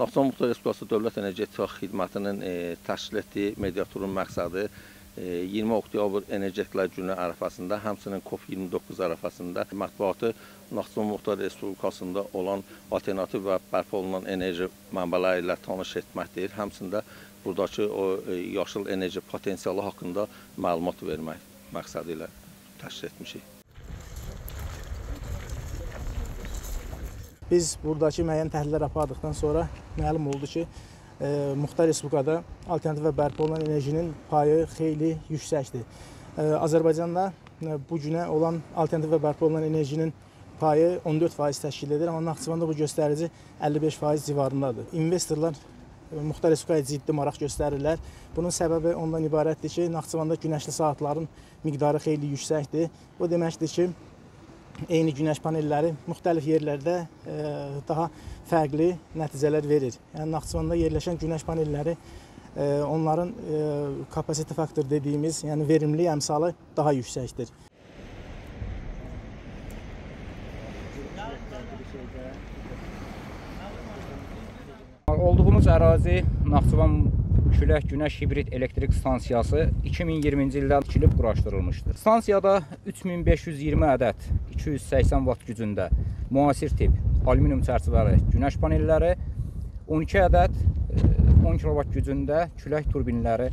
Naxçıvan Muxtar Respublikası Dövlət Energetika Xidmətinin e, təşkil etdiyi mediaturun məqsədi e, 20 oktyabr Energetiklər Günü ərəfəsində, həmçinin COP29 ərəfəsində mətbuatı Naxçıvan Muxtar Respublikasında olan alternativ və bərpa olunan enerji mənbələri ilə tanış etməkdir. Həmçində buradakı o e, yaşıl enerji potensialı haqqında məlumat vermək məqsədi ilə təşkil etmişik. Biz buradakı müəyyən təhlillər apardıqdan sonra məlum oldu ki, e, Muxtar Respublikada alternativ və bərpa olunan enerjinin payı xeyli yüksəkdir. E, Azərbaycanda e, bu günə olan alternativ və bərpa olunan enerjinin payı 14% təşkil edir, amma Naxçıvanda bu göstərici 55% civarındadır. İnvestorlar e, Muxtar Respublikaya ciddi maraq göstərirlər. Bunun səbəbi ondan ibarətdir ki, Naxçıvanda günəşli saatların miqdarı xeyli yüksəkdir. Bu deməkdir ki, eyni günəş panelləri müxtəlif yerlərdə e, daha fərqli nəticələr verir. Yəni Naxçıvanda yerləşən günəş panelləri e, onların e, kapasite faktor dediyimiz, yəni verimli əmsalı daha yüksəkdir. Olduğumuz ərazi Naxçıvan Külək Günəş Hibrid Elektrik Stansiyası 2020-ci ildə tikilib quraşdırılmışdır. Stansiyada 3520 ədəd 280 vatt gücündə müasir tip alüminium çərçivəli günəş panelləri, 12 ədəd e, 10 kW gücündə külək turbinləri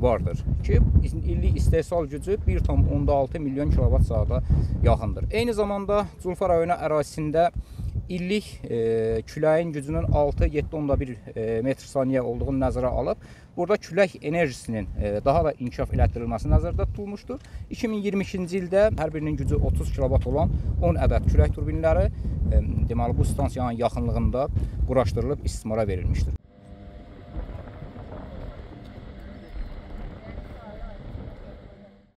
vardır ki, illik istehsal gücü 1,6 milyon kilovat saata yaxındır. Eyni zamanda Culfa rayonu ərazisində illik e, küləyin gücünün 6-7.1 e, metr saniyə olduğunu nəzərə alıb, burada külək enerjisinin e, daha da inkişaf elətdirilməsi nəzərdə tutulmuşdur. 2022-ci ildə hər birinin gücü 30 kilovat olan 10 ədəd külək turbinləri e, deməli bu stansiyanın yaxınlığında quraşdırılıb istismara verilmişdir.